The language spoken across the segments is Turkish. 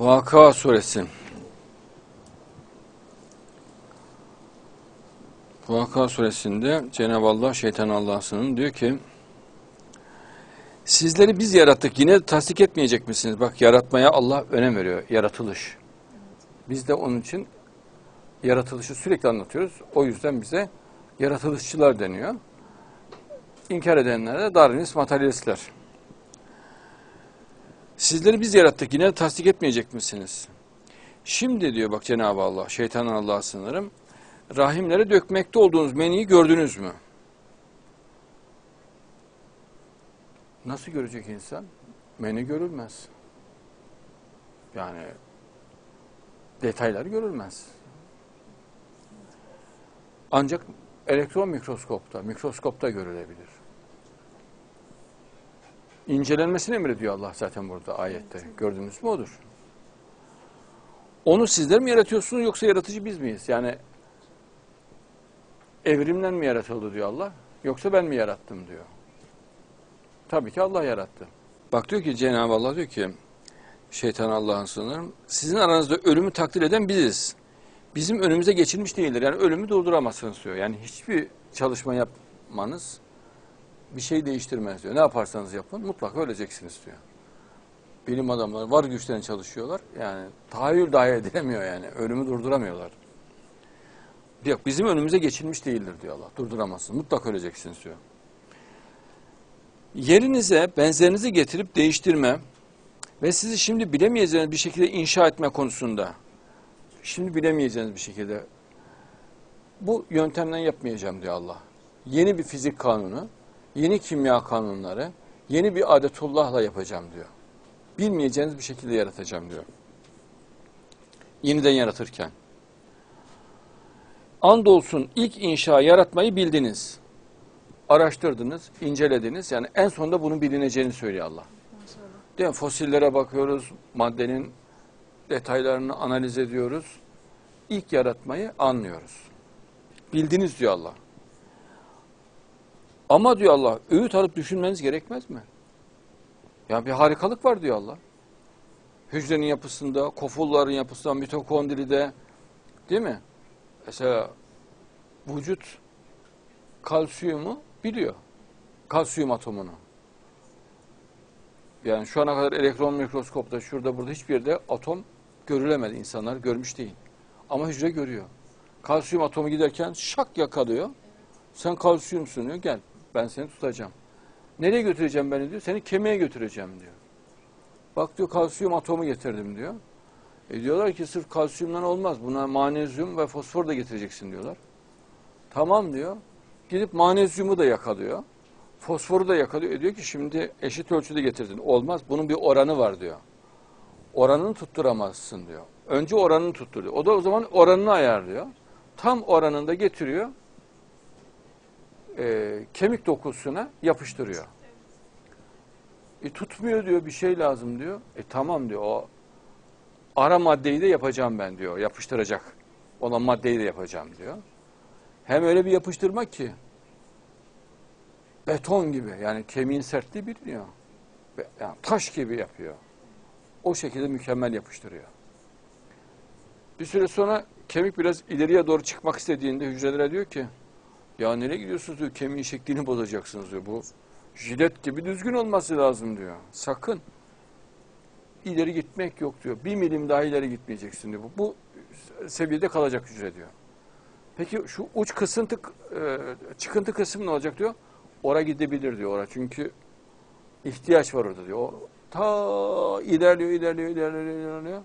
Vaka suresi. Vaka suresinde Cenab-ı Allah şeytan Allah'sının diyor ki sizleri biz yarattık yine tasdik etmeyecek misiniz? Bak yaratmaya Allah önem veriyor. Yaratılış. Biz de onun için yaratılışı sürekli anlatıyoruz. O yüzden bize yaratılışçılar deniyor. İnkar edenler de Darwinist materyalistler. Sizleri biz yarattık yine tasdik etmeyecek misiniz? Şimdi diyor bak Cenab-ı Allah, şeytanın Allah'a sınırım. Rahimlere dökmekte olduğunuz meniyi gördünüz mü? Nasıl görecek insan? Meni görülmez. Yani detaylar görülmez. Ancak elektron mikroskopta, mikroskopta görülebilir. İncelenmesini emrediyor Allah zaten burada ayette. Gördünüz mü odur. Onu sizler mi yaratıyorsunuz yoksa yaratıcı biz miyiz? Yani evrimden mi yaratıldı diyor Allah yoksa ben mi yarattım diyor. Tabii ki Allah yarattı. Bak diyor ki Cenab-ı Allah diyor ki şeytan Allah'ın sınırım sizin aranızda ölümü takdir eden biziz. Bizim önümüze geçilmiş değildir. Yani ölümü durduramazsınız diyor. Yani hiçbir çalışma yapmanız bir şey değiştirmez diyor. Ne yaparsanız yapın mutlaka öleceksiniz diyor. Bilim adamları var güçlerini çalışıyorlar. Yani tahayyül dahi edilemiyor yani. Ölümü durduramıyorlar. Yok bizim önümüze geçilmiş değildir diyor Allah. Durduramazsın. Mutlaka öleceksiniz diyor. Yerinize benzerinizi getirip değiştirme ve sizi şimdi bilemeyeceğiniz bir şekilde inşa etme konusunda şimdi bilemeyeceğiniz bir şekilde bu yöntemden yapmayacağım diyor Allah. Yeni bir fizik kanunu, yeni kimya kanunları, yeni bir adetullahla yapacağım diyor. Bilmeyeceğiniz bir şekilde yaratacağım diyor. Yeniden yaratırken. Andolsun ilk inşa yaratmayı bildiniz. Araştırdınız, incelediniz. Yani en sonunda bunun bilineceğini söylüyor Allah. Değil mi? Fosillere bakıyoruz, maddenin detaylarını analiz ediyoruz. İlk yaratmayı anlıyoruz. Bildiniz diyor Allah. Ama diyor Allah, öğüt alıp düşünmeniz gerekmez mi? Ya bir harikalık var diyor Allah. Hücrenin yapısında, kofulların yapısında, mitokondride, değil mi? Mesela vücut kalsiyumu biliyor. Kalsiyum atomunu. Yani şu ana kadar elektron mikroskopta şurada burada hiçbir yerde atom görülemedi. insanlar görmüş değil. Ama hücre görüyor. Kalsiyum atomu giderken şak yakalıyor. Sen kalsiyumsun diyor. Gel ben seni tutacağım. Nereye götüreceğim beni diyor. Seni kemiğe götüreceğim diyor. Bak diyor kalsiyum atomu getirdim diyor. E diyorlar ki sırf kalsiyumdan olmaz. Buna manezyum ve fosfor da getireceksin diyorlar. Tamam diyor. Gidip manezyumu da yakalıyor. Fosforu da yakalıyor. E diyor ki şimdi eşit ölçüde getirdin. Olmaz. Bunun bir oranı var diyor. Oranını tutturamazsın diyor. Önce oranını tutturuyor. O da o zaman oranını ayarlıyor. Tam oranında getiriyor. E, kemik dokusuna yapıştırıyor. E tutmuyor diyor bir şey lazım diyor. E tamam diyor o ara maddeyi de yapacağım ben diyor. Yapıştıracak olan maddeyi de yapacağım diyor. Hem öyle bir yapıştırma ki beton gibi yani kemiğin sertliği biliniyor. Yani taş gibi yapıyor. O şekilde mükemmel yapıştırıyor. Bir süre sonra kemik biraz ileriye doğru çıkmak istediğinde hücrelere diyor ki ya nereye gidiyorsunuz diyor kemiğin şeklini bozacaksınız diyor. Bu jilet gibi düzgün olması lazım diyor. Sakın ileri gitmek yok diyor. Bir milim daha ileri gitmeyeceksin diyor. Bu, bu seviyede kalacak hücre diyor. Peki şu uç kısıntı, e, çıkıntı kısım ne olacak diyor. Ora gidebilir diyor ora. Çünkü ihtiyaç var orada diyor. O, ta ilerliyor, ilerliyor, ilerliyor, ilerliyor.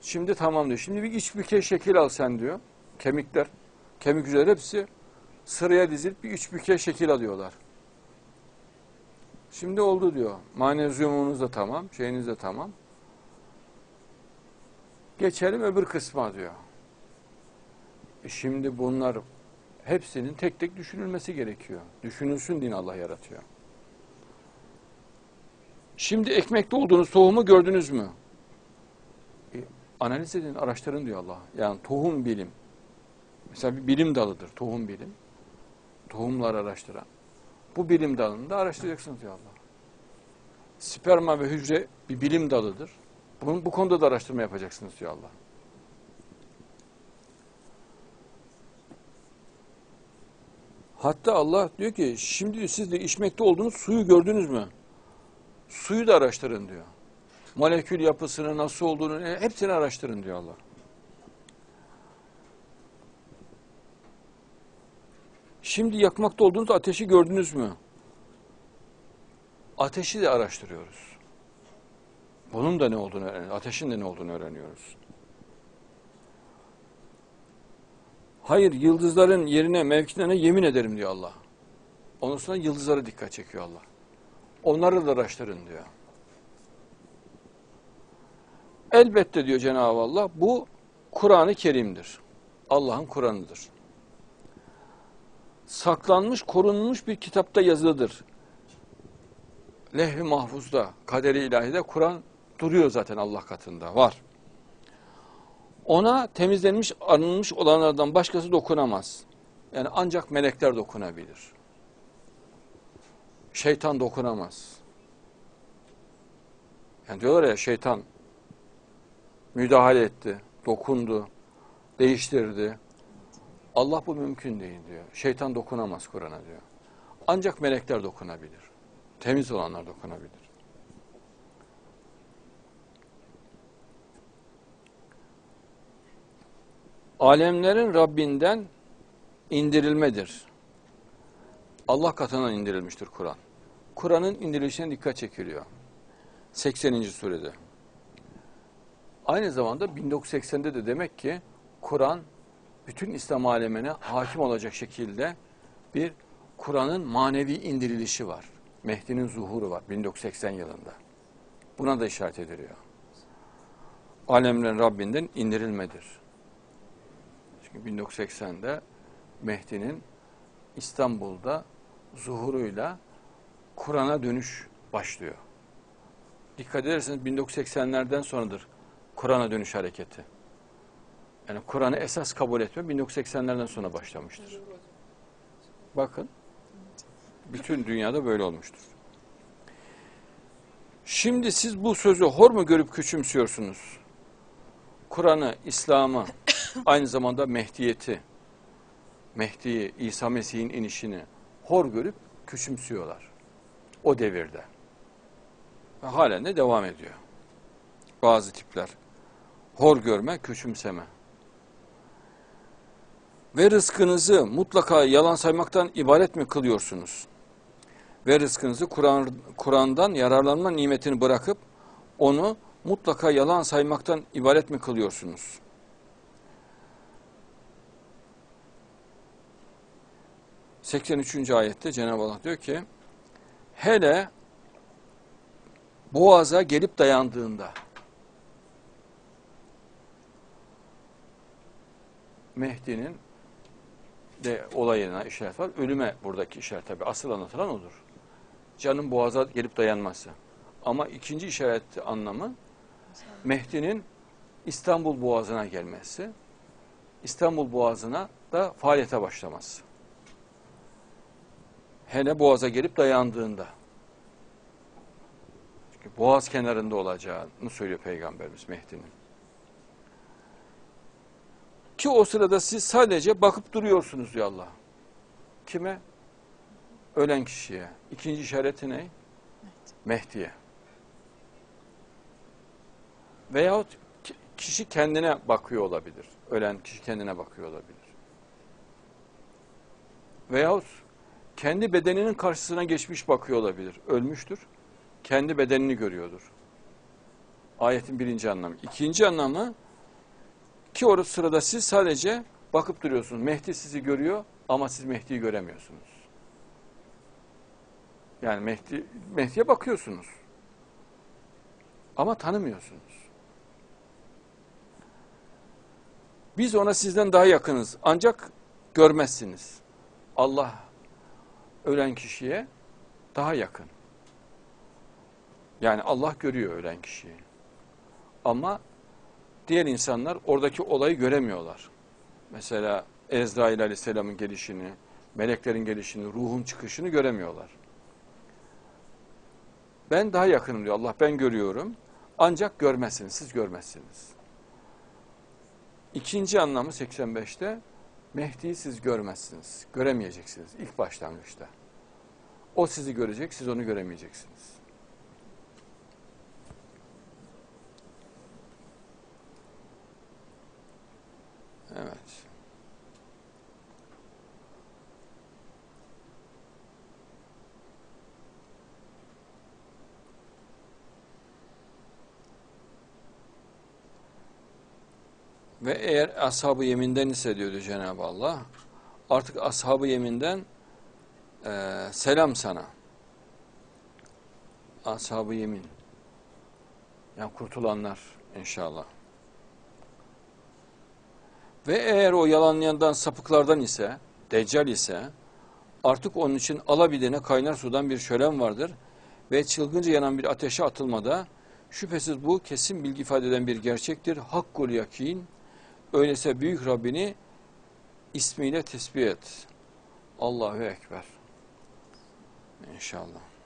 Şimdi tamam diyor. Şimdi bir iç büke şekil al sen diyor. Kemikler, kemik hücreleri hepsi sıraya dizilip bir üç büke şekil alıyorlar. Şimdi oldu diyor. Manezyumunuz da tamam, şeyiniz de tamam. Geçelim öbür kısma diyor. E şimdi bunlar hepsinin tek tek düşünülmesi gerekiyor. Düşünülsün din Allah yaratıyor. Şimdi ekmekte olduğunuz tohumu gördünüz mü? E, analiz edin, araştırın diyor Allah. Yani tohum bilim. Mesela bir bilim dalıdır tohum bilim. Tohumlar araştıran. Bu bilim dalında araştıracaksınız diyor Allah. Sperma ve hücre bir bilim dalıdır. Bunun, bu konuda da araştırma yapacaksınız diyor Allah. Hatta Allah diyor ki şimdi siz de içmekte olduğunuz suyu gördünüz mü? Suyu da araştırın diyor. Molekül yapısını, nasıl olduğunu e, hepsini araştırın diyor Allah. Şimdi yakmakta olduğunuz ateşi gördünüz mü? Ateşi de araştırıyoruz. Bunun da ne olduğunu. Ateşin de ne olduğunu öğreniyoruz. Hayır yıldızların yerine mevkilerine yemin ederim diyor Allah. Ondan sonra yıldızlara dikkat çekiyor Allah. Onları da araştırın diyor. Elbette diyor Cenab-ı Allah bu Kur'an-ı Kerim'dir. Allah'ın Kur'an'ıdır. Saklanmış, korunmuş bir kitapta yazılıdır. Lehvi mahfuzda, kaderi ilahide Kur'an duruyor zaten Allah katında, var. Ona temizlenmiş, arınmış olanlardan başkası dokunamaz. Yani ancak melekler dokunabilir. Şeytan dokunamaz. Yani diyorlar ya şeytan müdahale etti, dokundu, değiştirdi. Allah bu mümkün değil diyor. Şeytan dokunamaz Kur'an'a diyor. Ancak melekler dokunabilir. Temiz olanlar dokunabilir. Alemlerin Rabbinden indirilmedir. Allah katından indirilmiştir Kur'an. Kur'an'ın indirilişine dikkat çekiliyor. 80. surede. Aynı zamanda 1980'de de demek ki Kur'an bütün İslam alemine hakim olacak şekilde bir Kur'an'ın manevi indirilişi var. Mehdi'nin zuhuru var 1980 yılında. Buna da işaret ediliyor. Alemlerin Rabbinden indirilmedir. Çünkü 1980'de Mehdi'nin İstanbul'da zuhuruyla Kur'an'a dönüş başlıyor. Dikkat ederseniz 1980'lerden sonradır Kur'an'a dönüş hareketi. Yani Kur'an'ı esas kabul etme 1980'lerden sonra başlamıştır. Bakın. Bütün dünyada böyle olmuştur. Şimdi siz bu sözü hor mu görüp küçümsüyorsunuz? Kur'an'ı, İslam'ı, aynı zamanda Mehdiyeti, Mehdi'yi, İsa Mesih'in inişini hor görüp küçümsüyorlar. O devirde. Ve halen de devam ediyor. Bazı tipler. Hor görme, küçümseme. Ve rızkınızı mutlaka yalan saymaktan ibaret mi kılıyorsunuz? Ve rızkınızı Kur'an Kur'an'dan yararlanma nimetini bırakıp onu mutlaka yalan saymaktan ibaret mi kılıyorsunuz? ...83. ayette Cenab-ı Allah diyor ki... ...hele boğaza gelip dayandığında... Mehdi'nin de olayına işaret var. Ölüme buradaki işaret tabi. Asıl anlatılan odur. Canın boğaza gelip dayanması. Ama ikinci işaret anlamı Mehdi'nin İstanbul Boğazı'na gelmesi. İstanbul Boğazı'na da faaliyete başlaması. Hele boğaza gelip dayandığında. Çünkü boğaz kenarında olacağını söylüyor Peygamberimiz Mehdi'nin. Ki o sırada siz sadece bakıp duruyorsunuz diyor Allah. Kime? Ölen kişiye. İkinci işareti ne? Mehdi'ye. Veyahut kişi kendine bakıyor olabilir. Ölen kişi kendine bakıyor olabilir. Veyahut kendi bedeninin karşısına geçmiş bakıyor olabilir. Ölmüştür. Kendi bedenini görüyordur. Ayetin birinci anlamı. İkinci anlamı ki o sırada siz sadece bakıp duruyorsunuz. Mehdi sizi görüyor ama siz Mehdi'yi göremiyorsunuz. Yani Mehdi, Mehdi'ye bakıyorsunuz. Ama tanımıyorsunuz. Biz ona sizden daha yakınız. Ancak görmezsiniz. Allah ölen kişiye daha yakın. Yani Allah görüyor ölen kişiyi. Ama diğer insanlar oradaki olayı göremiyorlar. Mesela Ezrail Aleyhisselam'ın gelişini, meleklerin gelişini, ruhun çıkışını göremiyorlar. Ben daha yakınım diyor Allah, ben görüyorum. Ancak görmezsiniz, siz görmezsiniz. İkinci anlamı 85'te Mehdi'yi siz görmezsiniz, göremeyeceksiniz ilk başlangıçta. O sizi görecek, siz onu göremeyeceksiniz. Evet. Ve eğer ashab-ı yeminden ise diyordu Cenab-ı Allah, artık ashab-ı yeminden e, selam sana. Ashab-ı yemin. Yani kurtulanlar inşallah. Ve eğer o yalanlayandan, sapıklardan ise, deccal ise, artık onun için alabildiğine kaynar sudan bir şölen vardır. Ve çılgınca yanan bir ateşe atılmada, şüphesiz bu kesin bilgi ifade eden bir gerçektir. Hakkul yakin, öyleyse büyük Rabbini ismiyle tesbih et. Allahu Ekber. İnşallah.